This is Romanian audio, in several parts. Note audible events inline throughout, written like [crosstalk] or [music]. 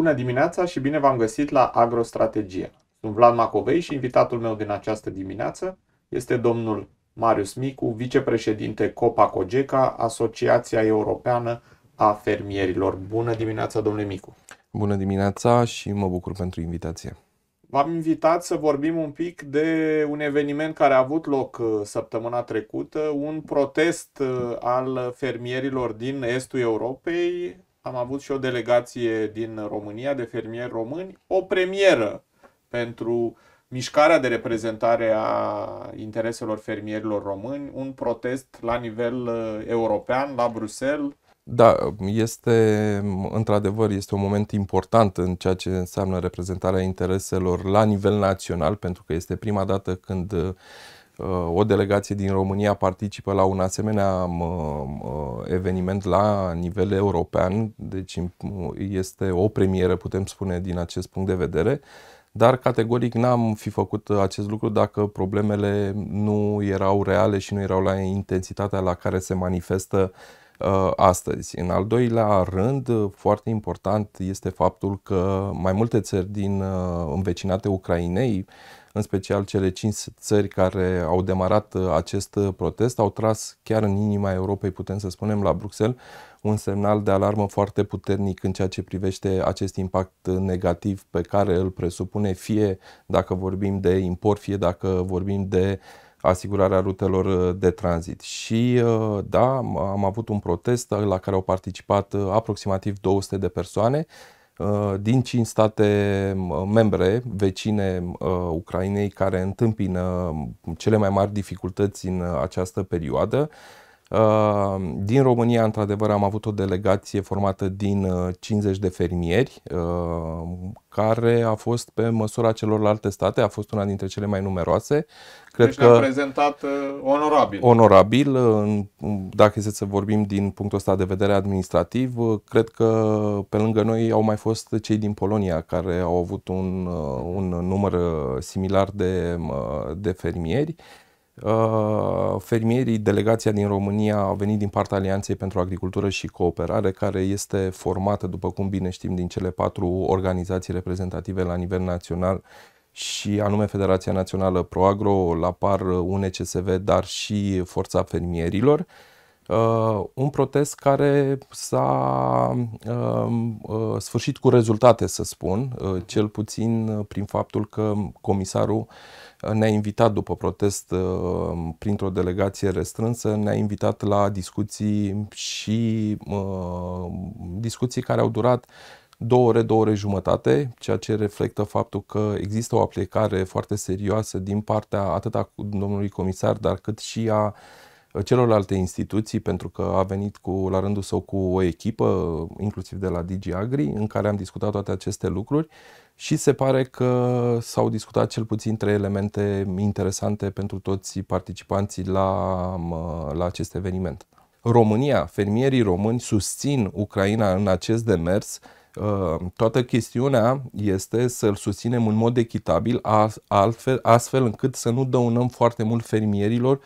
Bună dimineața și bine v-am găsit la Agrostrategia. Sunt Vlad Macovei și invitatul meu din această dimineață este domnul Marius Micu, vicepreședinte Copa Cogeca, Asociația Europeană a Fermierilor. Bună dimineața, domnule Micu! Bună dimineața și mă bucur pentru invitație. V-am invitat să vorbim un pic de un eveniment care a avut loc uh, săptămâna trecută, un protest uh, al fermierilor din estul Europei. Am avut și o delegație din România de fermieri români, o premieră pentru mișcarea de reprezentare a intereselor fermierilor români, un protest la nivel uh, european, la Bruxelles, da, este într-adevăr este un moment important în ceea ce înseamnă reprezentarea intereselor la nivel național, pentru că este prima dată când uh, o delegație din România participă la un asemenea eveniment la nivel european, deci este o premieră, putem spune, din acest punct de vedere, dar categoric n-am fi făcut acest lucru dacă problemele nu erau reale și nu erau la intensitatea la care se manifestă Uh, astăzi. În al doilea rând, uh, foarte important este faptul că mai multe țări din uh, învecinate Ucrainei, în special cele cinci țări care au demarat acest protest, au tras chiar în inima Europei, putem să spunem, la Bruxelles, un semnal de alarmă foarte puternic în ceea ce privește acest impact negativ pe care îl presupune fie dacă vorbim de import, fie dacă vorbim de uh, asigurarea rutelor uh, de tranzit. Și uh, da, am avut un protest la care au participat uh, aproximativ 200 de persoane din 5 state membre vecine Ucrainei care întâmpină cele mai mari dificultăți în această perioadă. Uh, din România, într-adevăr, am avut o delegație formată din 50 uh, de fermieri, uh, care a fost pe măsura celorlalte state, a fost una dintre cele mai numeroase. Cred deci că prezentat onorabil. Onorabil, dacă este să vorbim din punctul ăsta de vedere administrativ, cred că pe lângă noi au mai fost cei din Polonia, care au avut un, un număr similar de, de fermieri. Uh, fermierii, delegația din România a venit din partea Alianței pentru Agricultură și Cooperare, care este formată, după cum bine știm, din cele patru organizații reprezentative la nivel național și anume Federația Națională ProAgro, la par UNCSV, dar și Forța Fermierilor. Uh, un protest care s-a uh, uh, sfârșit cu rezultate, să spun, uh, cel puțin prin faptul că comisarul ne-a invitat după protest uh, printr-o delegație restrânsă, ne-a invitat la discuții și uh, discuții care au durat două ore, două ore jumătate, ceea ce reflectă faptul că există o aplicare foarte serioasă din partea atât a domnului comisar, dar cât și a celorlalte instituții, pentru că a venit cu, la rândul său cu o echipă, inclusiv de la Digi Agri, în care am discutat toate aceste lucruri și se pare că s-au discutat cel puțin trei elemente interesante pentru toți participanții la, la acest eveniment. România, fermierii români susțin Ucraina în acest demers Uh, toată chestiunea este să-l susținem în mod echitabil, altfel, astfel încât să nu dăunăm foarte mult fermierilor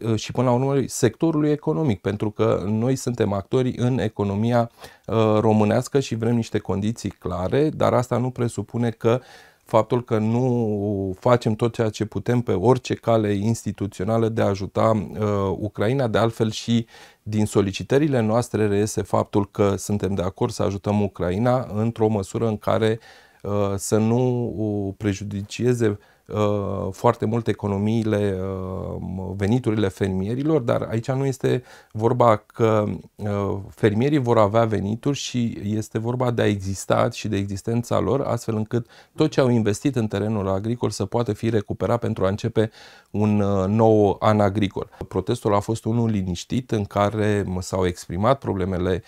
uh, și până la urmă sectorului economic, pentru că noi suntem actori în economia uh, românească și vrem niște condiții clare, dar asta nu presupune că faptul că nu facem tot ceea ce putem pe orice cale instituțională de a ajuta uh, Ucraina. De altfel și din solicitările noastre reiese faptul că suntem de acord să ajutăm Ucraina într-o măsură în care uh, să nu prejudicieze Uh, foarte mult economiile, uh, veniturile fermierilor, dar aici nu este vorba că uh, fermierii vor avea venituri și este vorba de a exista și de existența lor, astfel încât tot ce au investit în terenul agricol să poată fi recuperat pentru a începe un nou an agricol. Protestul a fost unul liniștit în care s-au exprimat problemele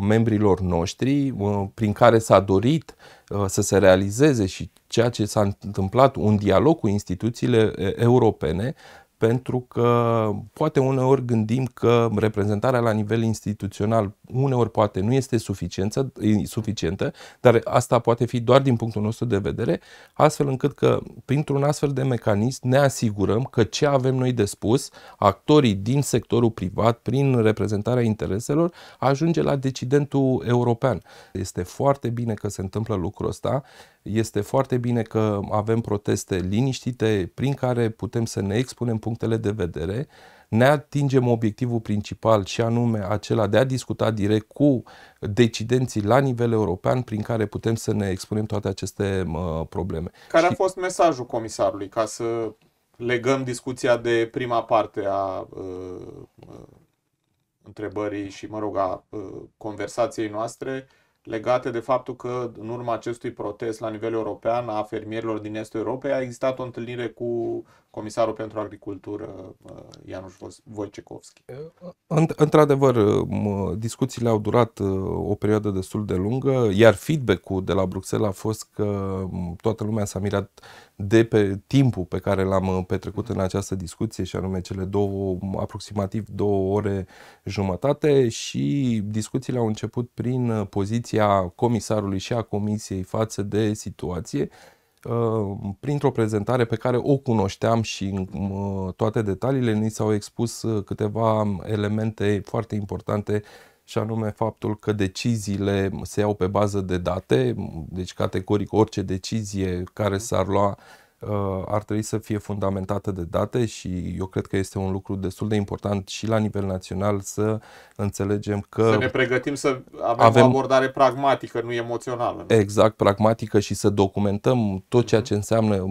membrilor noștri, prin care s-a dorit să se realizeze și ceea ce s-a întâmplat, un dialog cu instituțiile europene pentru că poate uneori gândim că reprezentarea la nivel instituțional uneori poate nu este suficientă, suficientă, dar asta poate fi doar din punctul nostru de vedere, astfel încât că printr-un astfel de mecanism ne asigurăm că ce avem noi de spus, actorii din sectorul privat, prin reprezentarea intereselor, ajunge la decidentul european. Este foarte bine că se întâmplă lucrul ăsta, este foarte bine că avem proteste liniștite prin care putem să ne expunem punctele de vedere, ne atingem obiectivul principal și anume acela de a discuta direct cu decidenții la nivel european prin care putem să ne expunem toate aceste uh, probleme. Care și... a fost mesajul comisarului ca să legăm discuția de prima parte a uh, uh, întrebării și, mă rog, a uh, conversației noastre legate de faptul că în urma acestui protest la nivel european a fermierilor din estul Europei a existat o întâlnire cu comisarul pentru agricultură uh, Janusz Wojciechowski. Într-adevăr, discuțiile au durat uh, o perioadă destul de lungă, iar feedback-ul de la Bruxelles a fost că toată lumea s-a mirat de pe timpul pe care l-am uh, petrecut în această discuție și anume cele două, aproximativ două ore jumătate și discuțiile au început prin poziția comisarului și a comisiei față de situație Uh, printr-o prezentare pe care o cunoșteam și în uh, toate detaliile ni s-au expus uh, câteva elemente foarte importante și anume faptul că deciziile se iau pe bază de date, deci categoric orice decizie care s-ar lua Uh, ar trebui să fie fundamentată de date și eu cred că este un lucru destul de important și la nivel național să înțelegem că... Să ne pregătim să avem, avem o abordare pragmatică, nu emoțională. Nu? Exact, pragmatică și să documentăm tot ceea ce înseamnă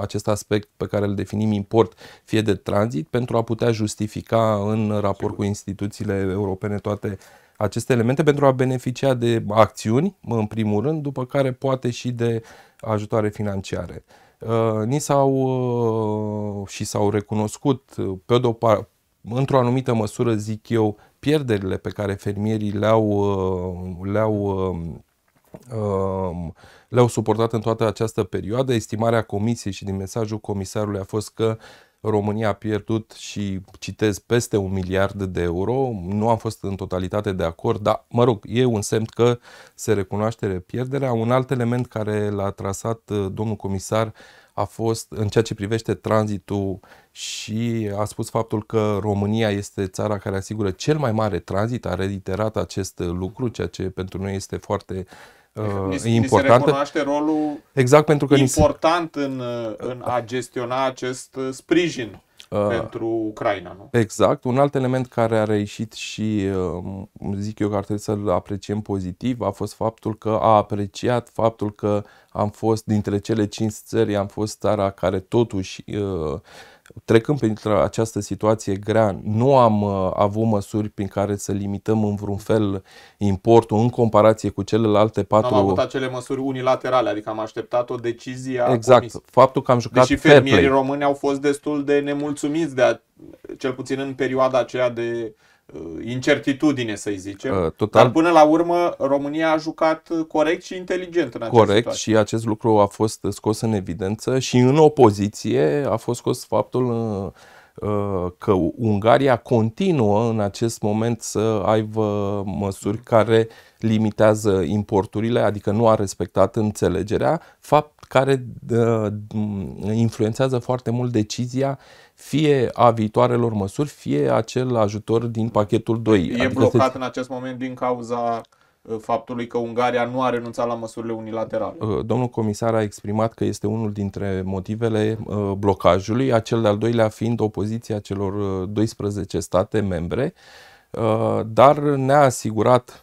acest aspect pe care îl definim import, fie de tranzit, pentru a putea justifica în raport Sigur. cu instituțiile europene toate aceste elemente pentru a beneficia de acțiuni, în primul rând, după care poate și de ajutoare financiare. Uh, ni s-au uh, și s-au recunoscut uh, pe o într-o anumită măsură, zic eu, pierderile pe care fermierii le-au, le-au, um, le-au suportat în toată această perioadă. Estimarea comisiei și din mesajul comisarului a fost că România a pierdut și citez peste un miliard de euro. Nu am fost în totalitate de acord, dar mă rog, e un semn că se recunoaște pierderea. Un alt element care l-a trasat uh, domnul comisar a fost în ceea ce privește tranzitul și a spus faptul că România este țara care asigură cel mai mare tranzit, a reiterat acest lucru, ceea ce pentru noi este foarte uh, ni, importantă. Ni se recunoaște rolul exact pentru că important se... în, în a gestiona acest sprijin uh, pentru Ucraina. Nu? Exact. Un alt element care a reieșit și uh, zic eu că ar trebui să-l apreciem pozitiv a fost faptul că a apreciat faptul că am fost dintre cele cinci țări, am fost țara care totuși uh, trecând prin această situație grea, nu am uh, avut măsuri prin care să limităm în vreun fel importul în comparație cu celelalte patru... Am avut acele măsuri unilaterale, adică am așteptat o decizie a Exact. Comis. Faptul că am jucat Deși fermierii români au fost destul de nemulțumiți de a, cel puțin în perioada aceea de Uh, incertitudine, să-i zicem. Uh, total. Dar până la urmă România a jucat corect și inteligent în această Corect situație. și acest lucru a fost scos în evidență și în opoziție a fost scos faptul uh, că Ungaria continuă în acest moment să aibă măsuri care limitează importurile, adică nu a respectat înțelegerea, fapt care influențează foarte mult decizia fie a viitoarelor măsuri, fie acel ajutor din pachetul 2. E adică blocat se... în acest moment din cauza uh, faptului că Ungaria nu a renunțat la măsurile unilaterale. Uh, domnul comisar a exprimat că este unul dintre motivele uh, blocajului, acel de-al doilea fiind opoziția celor 12 state membre, dar ne-a asigurat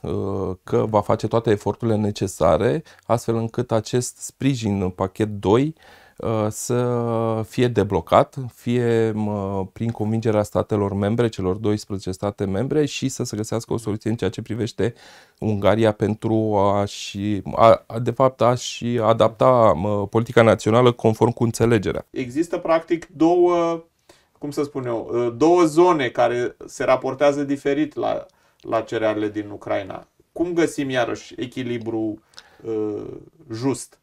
că va face toate eforturile necesare astfel încât acest sprijin pachet 2 Uh, să fie deblocat, fie prin convingerea statelor membre, celor 12 state membre și să se găsească o soluție în ceea ce privește Ungaria pentru a-și, a, de fapt, a-și adapta politica națională conform cu înțelegerea. Există practic două, cum să spun eu, uh, două zone care se raportează diferit la, la cerealele din Ucraina. Cum găsim iarăși echilibru uh, just?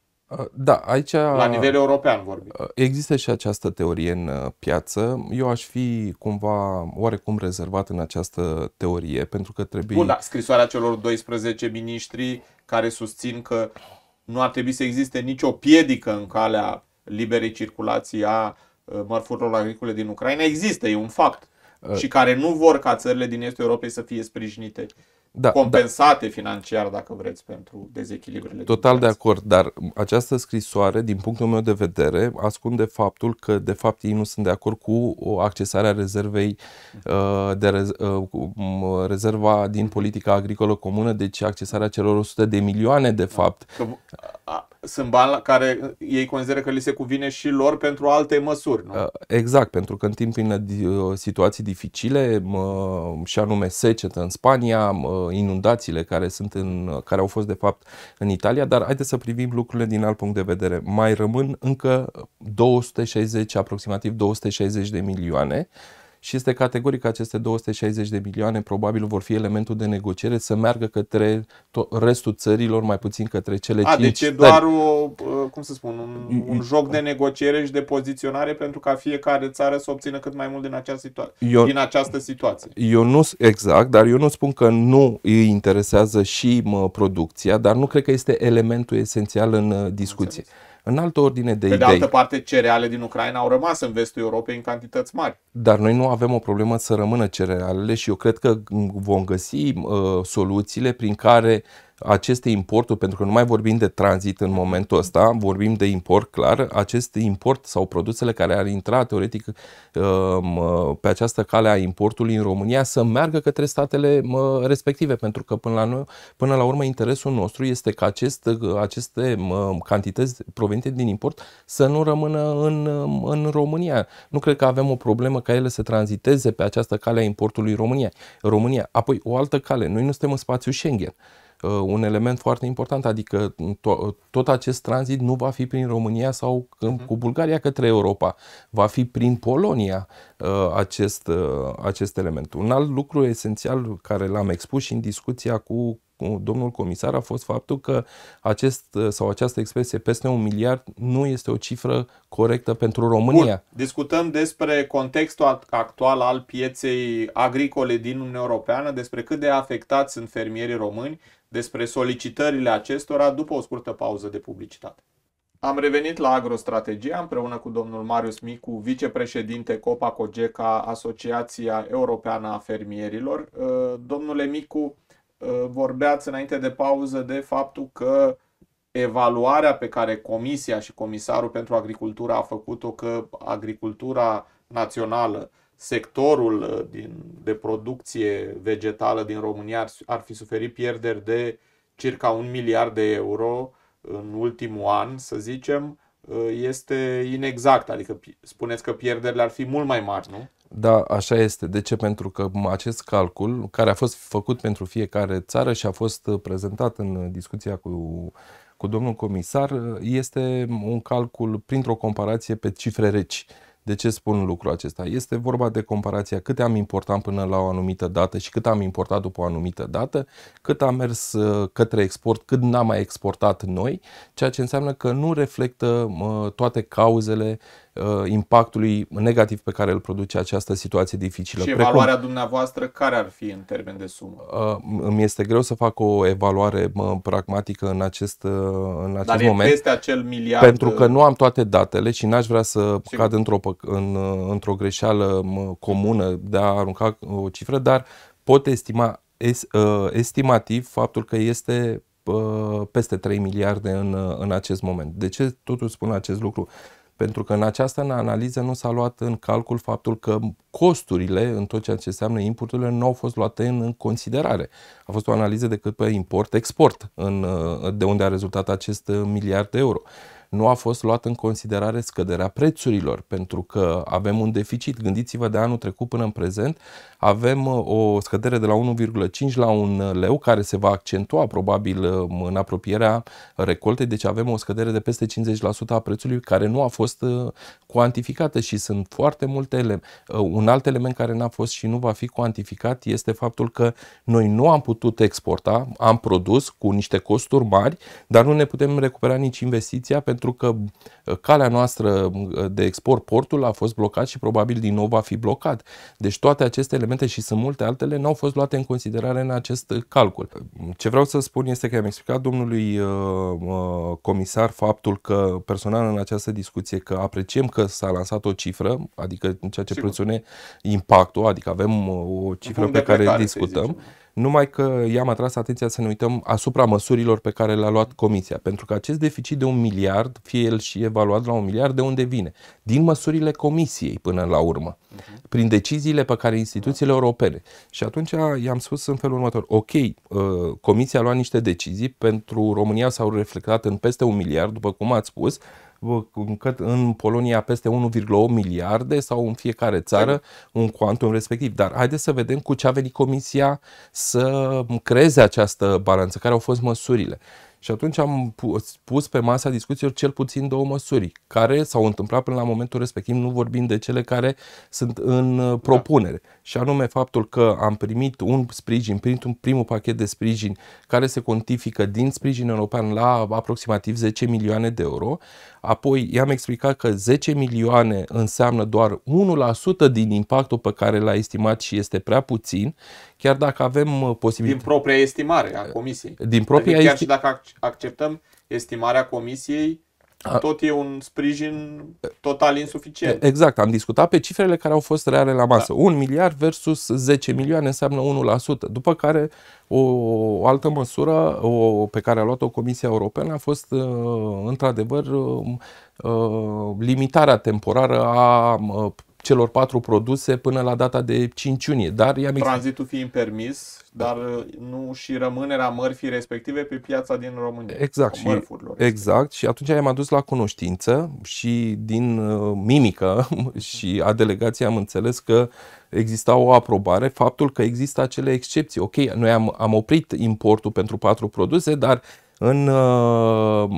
Da, aici... La nivel european vorbim. Există și această teorie în piață. Eu aș fi cumva oarecum rezervat în această teorie, pentru că trebuie... Bun, da, scrisoarea celor 12 miniștri care susțin că nu ar trebui să existe nicio piedică în calea liberei circulații a mărfurilor agricole din Ucraina există, e un fapt. Uh. Și care nu vor ca țările din estul Europei să fie sprijinite da, compensate da. financiar, dacă vreți, pentru dezechilibrele. Total de acord, dar această scrisoare, din punctul meu de vedere, ascunde faptul că, de fapt, ei nu sunt de acord cu accesarea rezervei uh, de rez, uh, rezerva din politica agricolă comună, deci accesarea celor 100 de milioane, de fapt. Că, sunt bani care ei consideră că li se cuvine și lor pentru alte măsuri, nu? Uh, exact, pentru că în timp în uh, situații dificile, și anume secetă în Spania, inundațiile care, sunt în, care au fost de fapt în Italia, dar haideți să privim lucrurile din alt punct de vedere. Mai rămân încă 260, aproximativ 260 de milioane și este categoric că aceste 260 de milioane probabil vor fi elementul de negociere să meargă către restul țărilor, mai puțin către cele A, 5 deci e doar o, cum să spun, un, un joc de negociere și de poziționare pentru ca fiecare țară să obțină cât mai mult din, acea situa- eu, din această situație. Eu nu, exact, dar eu nu spun că nu îi interesează și mă, producția, dar nu cred că este elementul esențial în uh, discuție. Înțeles. În altă ordine de Pe idei. de altă parte, cereale din Ucraina au rămas în vestul Europei în cantități mari. Dar noi nu avem o problemă să rămână cerealele și eu cred că vom găsi uh, soluțiile prin care aceste importuri, pentru că nu mai vorbim de tranzit în momentul ăsta, vorbim de import clar, acest import sau produsele care ar intra teoretic um, pe această cale a importului în România să meargă către statele respective, pentru că până la, noi, până la urmă interesul nostru este ca acest, aceste cantități provenite din import să nu rămână în, în România. Nu cred că avem o problemă ca ele să tranziteze pe această cale a importului România. România. Apoi o altă cale. Noi nu suntem în spațiu Schengen. Uh, un element foarte important, adică to- tot acest tranzit nu va fi prin România sau uh-huh. cu Bulgaria către Europa, va fi prin Polonia uh, acest, uh, acest element. Un alt lucru esențial care l-am expus și în discuția cu domnul comisar a fost faptul că acest sau această expresie peste un miliard nu este o cifră corectă pentru România. Bun. Discutăm despre contextul actual al pieței agricole din Uniunea Europeană, despre cât de afectați sunt fermierii români, despre solicitările acestora după o scurtă pauză de publicitate. Am revenit la Agrostrategia împreună cu domnul Marius Micu, vicepreședinte Copa Cogeca, Asociația Europeană a Fermierilor. Domnule Micu, Uh, vorbeați înainte de pauză de faptul că evaluarea pe care Comisia și Comisarul pentru Agricultură a făcut-o că agricultura națională, sectorul uh, din, de producție vegetală din România ar, ar fi suferit pierderi de circa un miliard de euro în ultimul an, să zicem, uh, este inexact. Adică spuneți că pierderile ar fi mult mai mari, nu? Da, așa este. De ce? Pentru că acest calcul, care a fost făcut pentru fiecare țară și a fost prezentat în discuția cu, cu domnul comisar, este un calcul printr-o comparație pe cifre reci. De ce spun lucrul acesta? Este vorba de comparația cât am importat până la o anumită dată și cât am importat după o anumită dată, cât am mers uh, către export, cât n-am mai exportat noi, ceea ce înseamnă că nu reflectă toate cauzele uh, impactului negativ pe care îl produce această situație dificilă. Și evaluarea Precum, dumneavoastră care ar fi în termen de sumă? Uh, îmi este greu să fac o evaluare uh, pragmatică în acest, uh, în acest Dar moment. este acel miliard? Pentru că nu am toate datele și n-aș vrea să Sigur. cad într-o, în, uh, într-o greșeală comună de a arunca o cifră, dar pot estima es, uh, estimativ faptul că este uh, peste 3 miliarde în, uh, în acest moment. De ce totuși spun acest lucru? Pentru că în această analiză nu s-a luat în calcul faptul că costurile în tot ceea ce înseamnă importurile nu au fost luate în considerare. A fost o analiză decât pe import-export, în, de unde a rezultat acest miliard de euro. Nu a fost luat în considerare scăderea prețurilor, pentru că avem un deficit. Gândiți-vă de anul trecut până în prezent, avem uh, o scădere de la 1,5 la 1 leu, care se va accentua probabil uh, în apropierea recoltei, deci avem o scădere de peste 50% a prețului care nu a fost uh, cuantificată și sunt foarte multe elemente. Un alt element care n-a fost și nu va fi cuantificat este faptul că noi nu am putut exporta, am produs cu niște costuri mari, dar nu ne putem recupera nici investiția pentru că calea noastră de export, portul, a fost blocat și probabil din nou va fi blocat. Deci toate aceste elemente elemente și sunt multe altele, n-au fost luate în considerare în acest calcul. Ce vreau să spun este că am explicat domnului uh, uh, comisar faptul că personal în această discuție că apreciem că s-a lansat o cifră, adică în ceea ce presune impactul, adică avem uh, o cifră pe care discutăm numai că i-am atras atenția să ne uităm asupra măsurilor pe care le-a luat Comisia, pentru că acest deficit de un miliard, fie el și evaluat la un miliard, de unde vine? Din măsurile Comisiei până la urmă, uh-huh. prin deciziile pe care instituțiile europene. Și atunci i-am spus în felul următor, ok, uh, Comisia a luat niște decizii, pentru România s-au reflectat în peste un miliard, după cum ați spus, în Polonia peste 1,8 miliarde sau în fiecare țară un cuantum respectiv. Dar haideți să vedem cu ce a venit Comisia să creeze această balanță, care au fost măsurile. Și atunci am pus pe masa discuțiilor cel puțin două măsuri care s-au întâmplat până la momentul respectiv, nu vorbim de cele care sunt în uh, da. propunere. Da. Și anume faptul că am primit un sprijin, primit un primul pachet de sprijin care se cuantifică din sprijin european la aproximativ 10 milioane de euro. Apoi i-am explicat că 10 milioane înseamnă doar 1% din impactul pe care l-a estimat și este prea puțin, chiar dacă avem uh, posibilitatea... Din propria estimare a Comisiei. Din propria adică chiar esti... și dacă acceptăm estimarea Comisiei, tot e un sprijin total insuficient. Exact, am discutat pe cifrele care au fost reale la masă. Da. Un miliard versus 10 milioane înseamnă 1%. După care o altă măsură o, pe care a luat-o Comisia Europeană a fost uh, într-adevăr uh, uh, limitarea temporară a celor patru produse până la data de 5 iunie. Dar i-am Tranzitul fiind permis, dar uh, nu și rămânerea mărfii respective pe piața din România. Exact. Și, exact. Și atunci i-am adus la cunoștință și din uh, mimică [laughs] și a delegației am înțeles că exista o aprobare, faptul că există acele excepții. Ok, noi am, am oprit importul pentru patru produse, dar în, uh, în, uh,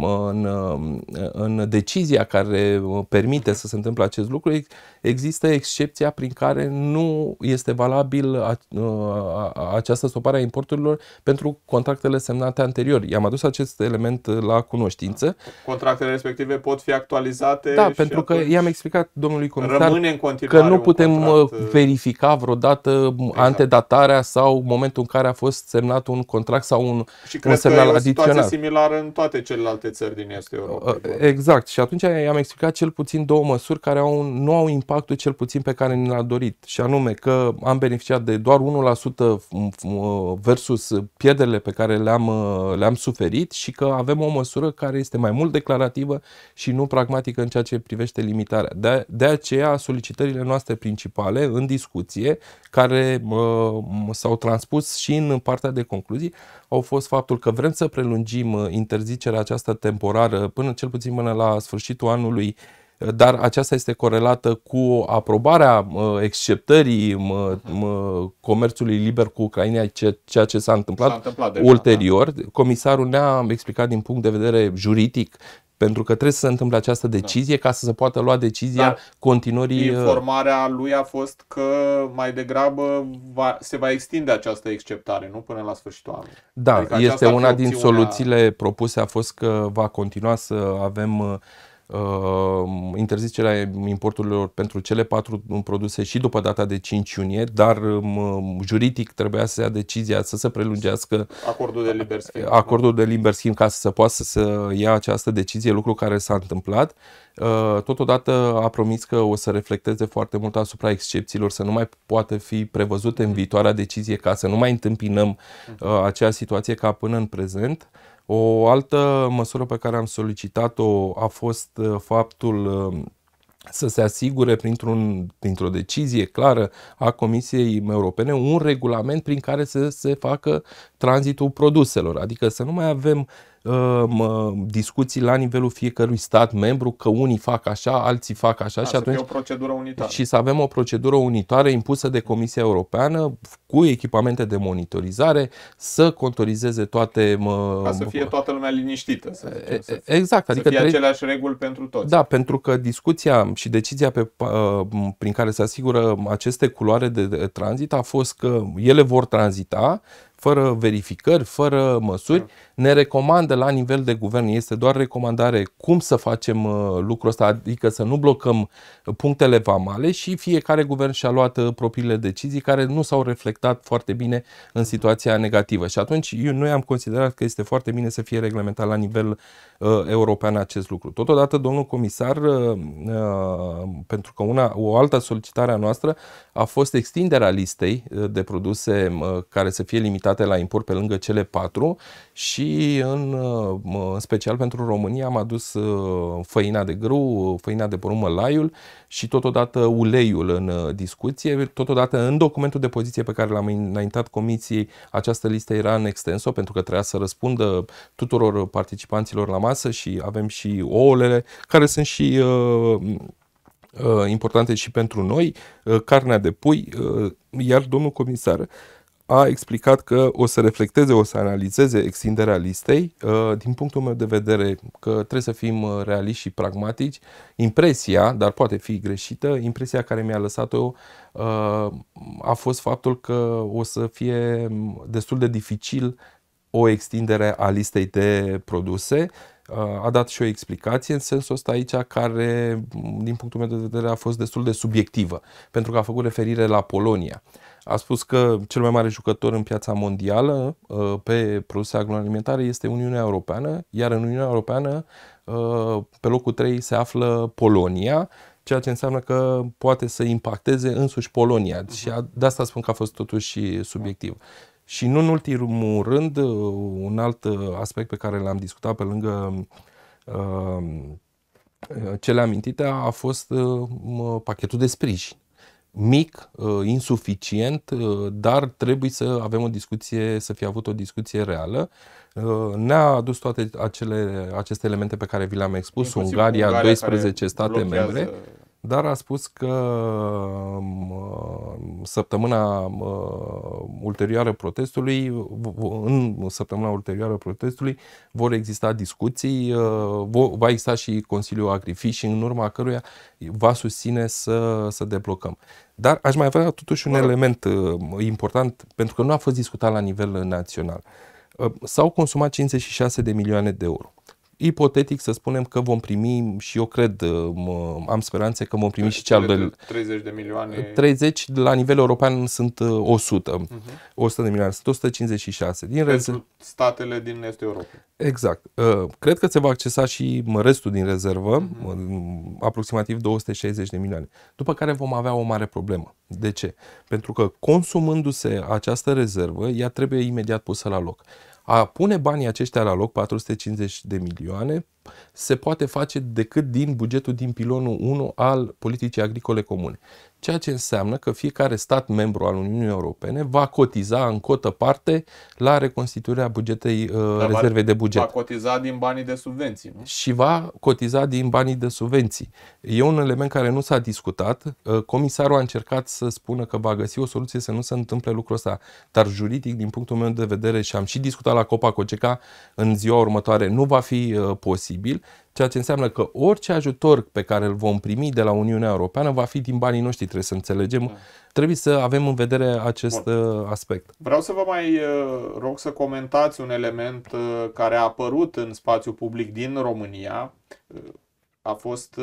în decizia care permite să se întâmple acest lucru, există excepția prin care nu este valabil uh, această stopare a importurilor pentru contractele semnate anterior. I-am adus acest element la cunoștință. Contractele respective pot fi actualizate. Da, pentru că i-am explicat domnului comisar în că nu putem contract... verifica vreodată exact. antedatarea sau momentul în care a fost semnat un contract sau un, și un semnal că adițional similară în toate celelalte țări din Estul Europei. Uh, exact. Și atunci i-am explicat cel puțin două măsuri care au, nu au impactul cel puțin pe care ni l-a dorit. Și anume că am beneficiat de doar 1% versus pierderile pe care le-am, uh, le-am suferit și că avem o măsură care este mai mult declarativă și nu pragmatică în ceea ce privește limitarea. De, de aceea solicitările noastre principale în discuție, care uh, s-au transpus și în partea de concluzii, au fost faptul că vrem să prelungim uh, interzicerea aceasta temporară până cel puțin până la sfârșitul anului uh, dar aceasta este corelată cu aprobarea uh, exceptării comerțului liber cu Ucraina, ceea ce s-a întâmplat, s-a întâmplat deja, ulterior. Da. Comisarul ne-a explicat din punct de vedere juridic pentru că trebuie să se întâmple această da. decizie da. ca să se poată lua decizia Dar continuării. Uh, informarea lui a fost că mai degrabă va, se va extinde această exceptare, nu până la sfârșitul anului. Da, adică este una din soluțiile propuse a fost că va continua să avem uh, uh, interzicerea importurilor pentru cele patru produse și după data de 5 iunie, dar um, juridic trebuia să ia decizia să se prelungească acordul de liber schimb. Acordul de liber schimb ca să se poată să ia această decizie, lucru care s-a întâmplat. Uh, totodată a promis că o să reflecteze foarte mult asupra excepțiilor, să nu mai poată fi prevăzute în viitoarea decizie ca să nu mai întâmpinăm uh, acea situație ca până în prezent. O altă măsură pe care am solicitat-o a fost uh, faptul uh, să se asigure printr-un, printr-o decizie clară a Comisiei Europene un regulament prin care să se facă tranzitul produselor. Adică să nu mai avem uh, discuții la nivelul fiecărui stat membru, că unii fac așa, alții fac așa da, și atunci... o procedură unitară. Și să avem o procedură unitară impusă de Comisia Europeană cu echipamente de monitorizare să contorizeze toate... Mă, Ca să fie toată lumea liniștită. Să zicem, să exact. Adică să fie aceleași reguli pentru toți. Da, pentru că discuția și decizia pe, prin care se asigură aceste culoare de tranzit a fost că ele vor tranzita fără verificări, fără măsuri, ne recomandă la nivel de guvern, este doar recomandare cum să facem uh, lucrul ăsta, adică să nu blocăm punctele vamale și fiecare guvern și-a luat uh, propriile decizii care nu s-au reflectat foarte bine în situația negativă. Și atunci eu, noi am considerat că este foarte bine să fie reglementat la nivel uh, european acest lucru. Totodată, domnul comisar, uh, uh, pentru că una, o altă solicitare a noastră a fost extinderea listei de produse uh, care să fie limitate la import pe lângă cele patru și în, în special pentru România am adus făina de grâu, făina de porumb, laiul și totodată uleiul în uh, discuție. Totodată în documentul de poziție pe care l-am înaintat comisiei, această listă era în extenso pentru că trebuia să răspundă tuturor participanților la masă și avem și ouăle care sunt și uh, uh, importante și pentru noi, uh, carnea de pui, uh, iar domnul comisar a explicat că o să reflecteze, o să analizeze extinderea listei. Uh, din punctul meu de vedere că trebuie să fim uh, realiști și pragmatici. Impresia, dar poate fi greșită, impresia care mi-a lăsat-o uh, a fost faptul că o să fie destul de dificil o extindere a listei de produse. A dat și o explicație în sensul ăsta aici care, din punctul meu de vedere, a fost destul de subiectivă, pentru că a făcut referire la Polonia a spus că cel mai mare jucător în piața mondială uh, pe produse agroalimentare este Uniunea Europeană, iar în Uniunea Europeană uh, pe locul 3 se află Polonia, ceea ce înseamnă că poate să impacteze însuși Polonia. Uh-huh. Și de asta spun că a fost totuși subiectiv. Și nu în ultimul rând, uh, un alt aspect pe care l-am discutat pe lângă cele amintite a fost pachetul de sprijin mic, uh, insuficient, uh, dar trebuie să avem o discuție, să fie avut o discuție reală. Uh, ne-a adus toate acele, aceste elemente pe care vi le-am expus, Ungaria, Ungaria 12 state membre dar a spus că săptămâna ulterioară protestului, în săptămâna ulterioară protestului vor exista discuții, va exista și Consiliul Agrifish în urma căruia va susține să, să deblocăm. Dar aș mai avea totuși un element uh, important, pentru că nu a fost discutat la nivel național. Uh, s-au consumat 56 de milioane de euro ipotetic să spunem că vom primi și eu cred, uh, am speranțe că vom primi și cel de 30 de milioane. 30 la nivel european sunt 100. Uh-huh. 100 de milioane, sunt 156. Din Pentru rez... statele din estul Europei. Exact. Uh, cred că se va accesa și restul din rezervă, uh-huh. aproximativ 260 de milioane. După care vom avea o mare problemă. De ce? Pentru că consumându-se această rezervă, ea trebuie imediat pusă la loc. A pune banii aceștia la loc, 450 de milioane, se poate face decât din bugetul din pilonul 1 al politicii agricole comune ceea ce înseamnă că fiecare stat membru al Uniunii Europene va cotiza în cotă parte la reconstituirea bugetei uh, rezervei de buget. Va cotiza din banii de subvenții, nu? Și va cotiza din banii de subvenții. E un element care nu s-a discutat. Uh, comisarul a încercat să spună că va găsi o soluție să nu se întâmple lucrul ăsta, dar juridic, din punctul meu de vedere, și am și discutat la Copa Cogeca în ziua următoare, nu va fi uh, posibil ceea ce înseamnă că orice ajutor pe care îl vom primi de la Uniunea Europeană va fi din banii noștri, trebuie să înțelegem. Da. Trebuie să avem în vedere acest Bun. Uh, aspect. Vreau să vă mai uh, rog să comentați un element uh, care a apărut în spațiu public din România, a fost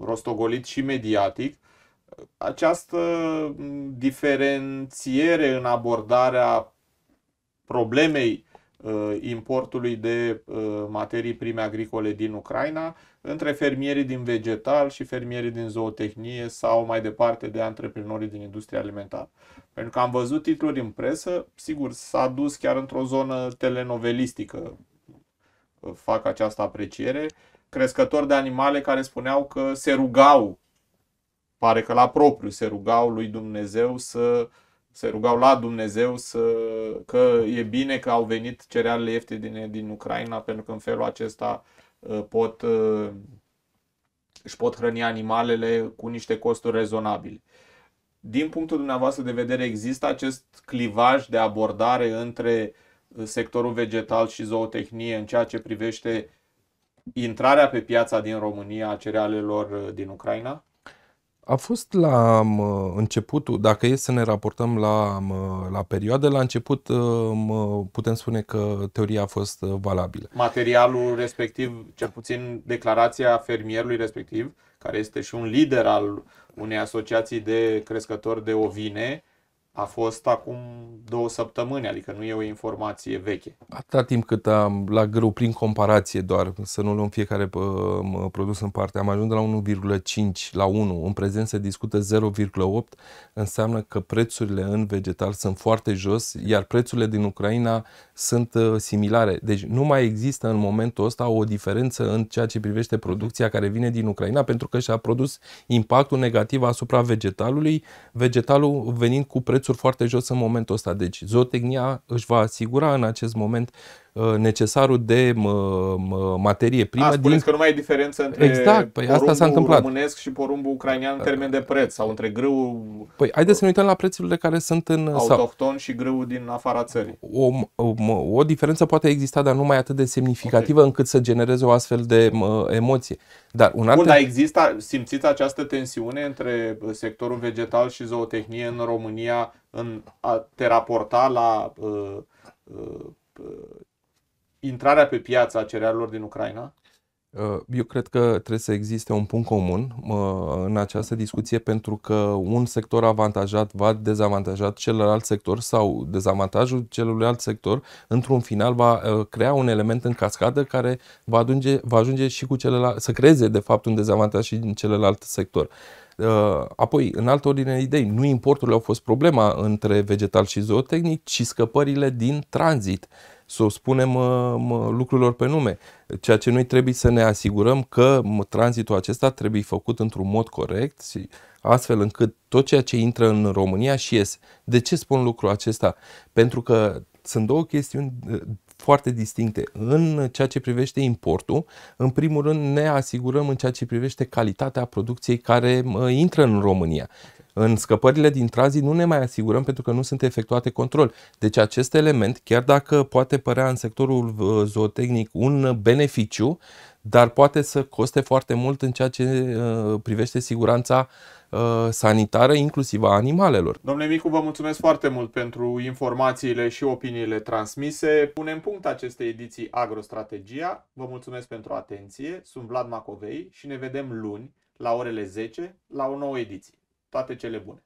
rostogolit și mediatic, această diferențiere în abordarea problemei Uh, importului de uh, materii prime agricole din Ucraina între fermierii din vegetal și fermierii din zootehnie sau mai departe de antreprenorii din industria alimentară. Pentru că am văzut titluri în presă, sigur, s-a dus chiar într-o zonă telenovelistică, uh, fac această apreciere, crescători de animale care spuneau că se rugau, pare că la propriu, se rugau lui Dumnezeu să se rugau la Dumnezeu să, că e bine că au venit cerealele ieftine din, din Ucraina, pentru că în felul acesta uh, pot, uh, își pot hrăni animalele cu niște costuri rezonabile. Din punctul dumneavoastră de vedere, există acest clivaj de abordare între sectorul vegetal și zootehnie în ceea ce privește intrarea pe piața din România a cerealelor din Ucraina? A fost la începutul, dacă e să ne raportăm la, la perioadă, la început putem spune că teoria a fost valabilă. Materialul respectiv, cel puțin declarația fermierului respectiv, care este și un lider al unei asociații de crescători de ovine, a fost acum două săptămâni, adică nu e o informație veche. Atâta timp cât am, la grâu, prin comparație doar, să nu luăm fiecare produs în parte, am ajuns de la 1,5 la 1, în prezent se discută 0,8, înseamnă că prețurile în vegetal sunt foarte jos, iar prețurile din Ucraina sunt uh, similare. Deci nu mai există în momentul ăsta o diferență în ceea ce privește producția care vine din Ucraina, pentru că și-a produs impactul negativ asupra vegetalului, vegetalul venind cu preț prețuri foarte jos în momentul ăsta. Deci zootehnia își va asigura în acest moment uh, necesarul de materie primă. A, din... că nu mai e diferență între exact, păi asta s-a întâmplat. românesc și porumbul ucrainean în termen de preț sau între grâu Păi haideți să ne uităm la prețurile care sunt în autohton sau... și grâu din afara țării. O, o, o diferență poate exista, dar nu mai atât de semnificativă okay. încât să genereze o astfel de emoție. Dar un alt... Bun, dar există, simțiți această tensiune între sectorul vegetal și zootehnie în România în a te raporta la uh, uh, uh, intrarea pe piața cerealelor din Ucraina? Uh, eu cred că trebuie să existe un punct comun în această discuție pentru că un sector avantajat va dezavantaja celălalt sector sau dezavantajul celălalt sector într-un final va uh, crea un element în cascadă care va, ajunge, va ajunge și cu celălalt, să creeze de fapt un dezavantaj și în celălalt sector. Uh, apoi, în altă ordine de idei, nu importurile au fost problema între vegetal și zootehnic, ci scăpările din tranzit să o spunem lucrurilor pe nume. Ceea ce noi trebuie să ne asigurăm că tranzitul acesta trebuie făcut într-un mod corect, astfel încât tot ceea ce intră în România și iese. De ce spun lucrul acesta? Pentru că sunt două chestiuni foarte distincte. În ceea ce privește importul, în primul rând ne asigurăm în ceea ce privește calitatea producției care intră în România. În scăpările din tranzit nu ne mai asigurăm pentru că nu sunt efectuate control. Deci acest element, chiar dacă poate părea în sectorul uh, zootehnic un beneficiu, dar poate să coste foarte mult în ceea ce uh, privește siguranța uh, sanitară, inclusiv a animalelor. Domnule Micu, vă mulțumesc foarte mult pentru informațiile și opiniile transmise. Punem punct acestei ediții Agrostrategia. Vă mulțumesc pentru atenție. Sunt Vlad Macovei și ne vedem luni la orele 10 la o nouă ediție. Toate cele bune!